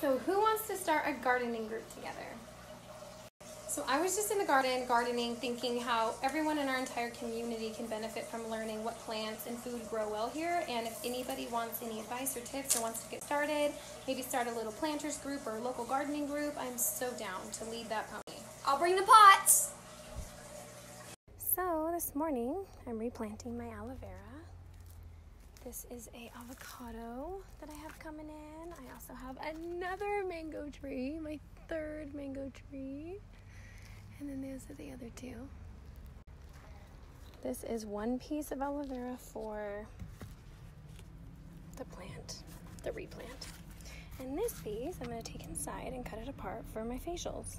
So, who wants to start a gardening group together? So, I was just in the garden gardening, thinking how everyone in our entire community can benefit from learning what plants and food grow well here. And if anybody wants any advice or tips or wants to get started, maybe start a little planters group or local gardening group, I'm so down to lead that pony. I'll bring the pots. So, this morning I'm replanting my aloe vera. This is a avocado that I have coming in. I also have another mango tree, my third mango tree. And then those are the other two. This is one piece of aloe vera for the plant, the replant. And this piece I'm to take inside and cut it apart for my facials.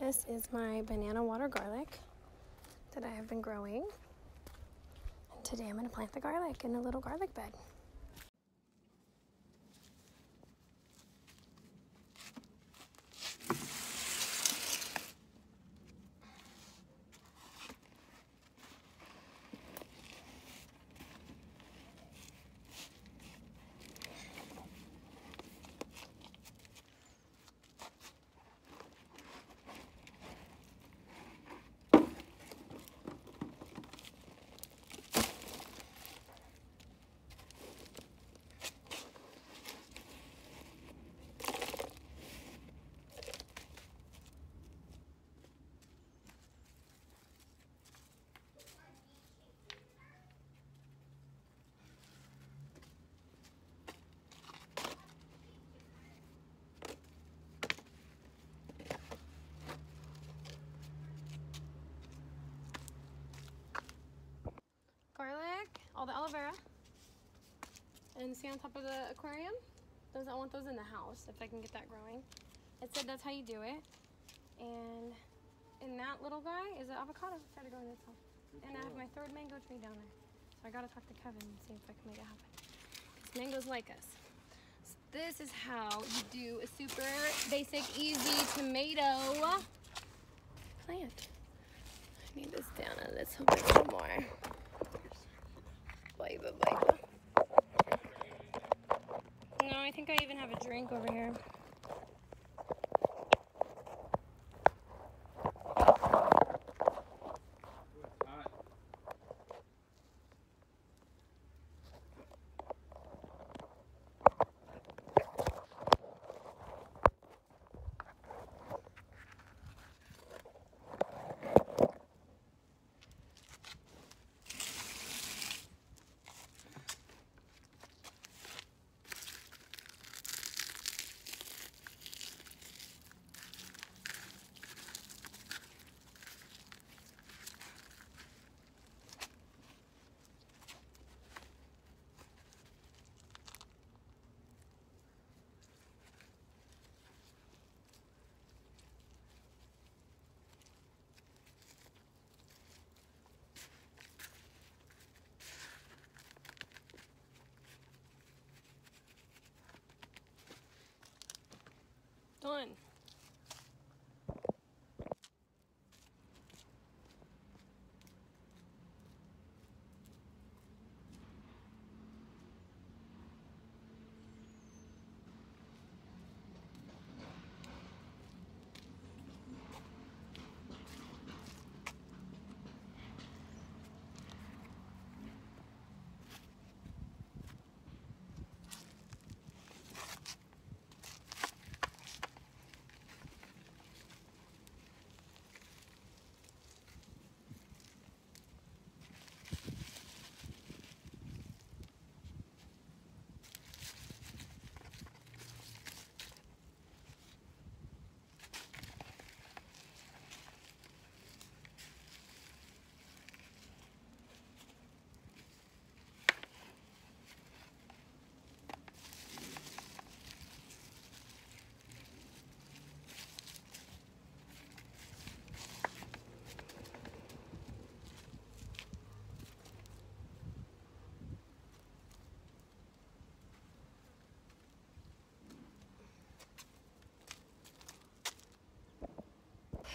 This is my banana water garlic that I have been growing. Today I'm going to plant the garlic in a little garlic bed. garlic, all the aloe vera, and see on top of the aquarium? Those I want those in the house if I can get that growing. It said that's how you do it. And in that little guy is an avocado started growing itself. And I have my third mango tree down there. So I gotta talk to Kevin and see if I can make it happen. 'Cause mangoes like us. So this is how you do a super basic, easy tomato plant. I need this down a little bit more. Flavor. No, I think I even have a drink over here. Done.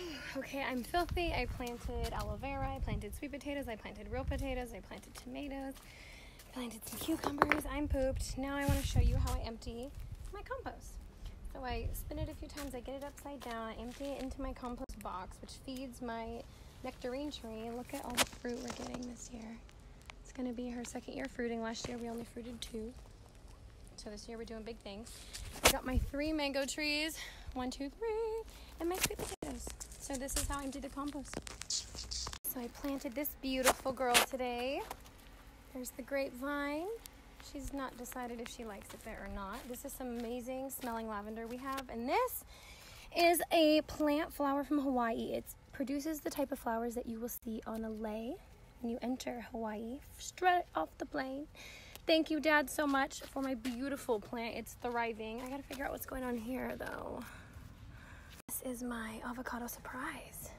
Okay, I'm filthy. I planted aloe vera, I planted sweet potatoes, I planted real potatoes, I planted tomatoes, I planted some cucumbers. I'm pooped. Now I want to show you how I empty my compost. So I spin it a few times, I get it upside down, I empty it into my compost box, which feeds my nectarine tree. Look at all the fruit we're getting this year. It's gonna be her second year fruiting. Last year we only fruited two. So this year we're doing big things. I got my three mango trees, one, two, three, and my sweet potatoes. So this is how I do the compost. So I planted this beautiful girl today. There's the grapevine. She's not decided if she likes it there or not. This is some amazing smelling lavender we have. And this is a plant flower from Hawaii. It produces the type of flowers that you will see on a lei when you enter Hawaii straight off the plane. Thank you, Dad, so much for my beautiful plant. It's thriving. I gotta figure out what's going on here, though. Is my avocado surprise.